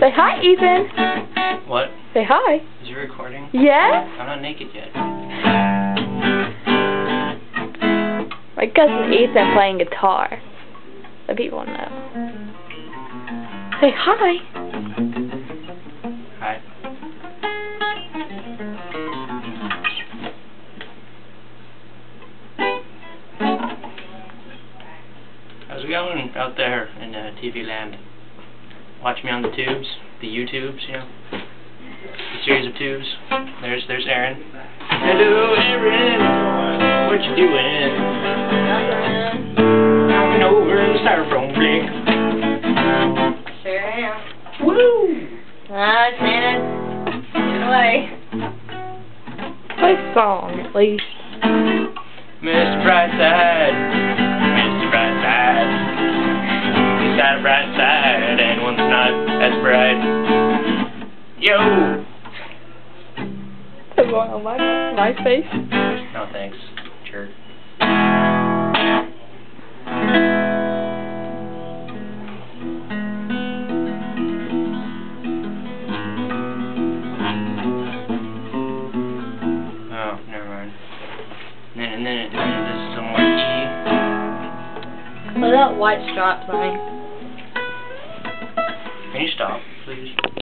Say hi, Ethan. What? Say hi. Is you recording? Yes? I'm not naked yet. My cousin Ethan playing guitar. The people know. Say hi. Hi. How's it going out there in uh, TV land? Watch me on the tubes, the YouTubes, you know, the series of tubes. There's there's Erin. Hello, Erin. What you doing? Knocking over the styrofoam blick. Sure am. Woo! Ah, Shannon. Get away. Play song, at least. Mr. Brightside, as bright. Yo! Is it on my, my face? No thanks, jerk. Oh, never mind. And then, and then, and then this is some more G. At that white stripes on me. Can you stop, please?